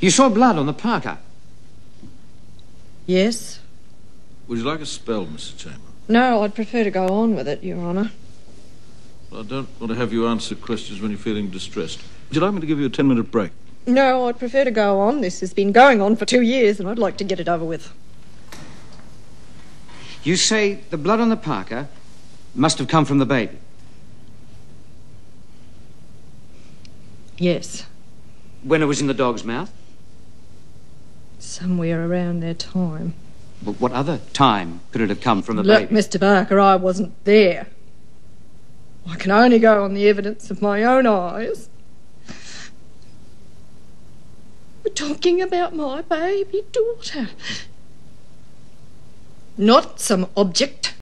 You saw blood on the parka. Yes. Would you like a spell, Mr. Chamberlain? No, I'd prefer to go on with it, Your Honour. I don't want to have you answer questions when you're feeling distressed. Would you like me to give you a ten minute break? No, I'd prefer to go on. This has been going on for two years, and I'd like to get it over with. You say the blood on the parka must have come from the baby. Yes. When it was in the dog's mouth? Somewhere around their time. But what other time could it have come from the Look, baby? Mr. Barker, I wasn't there. I can only go on the evidence of my own eyes. We're talking about my baby daughter. Not some object